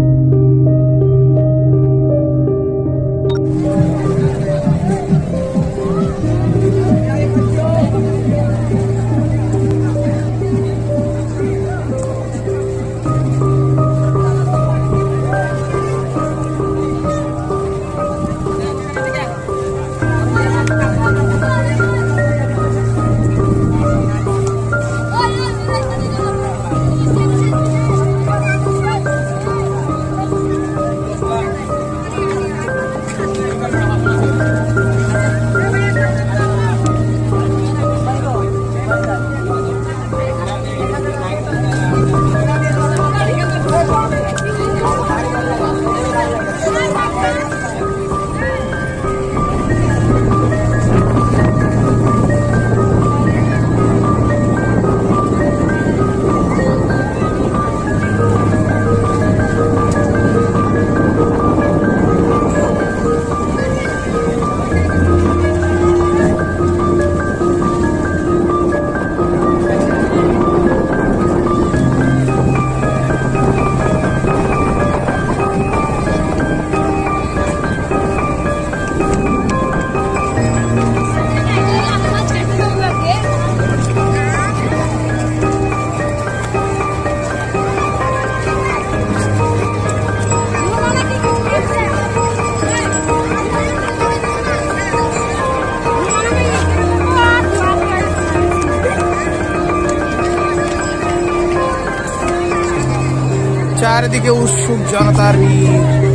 you চারিদিকে উৎসুক জনতার ভিড়।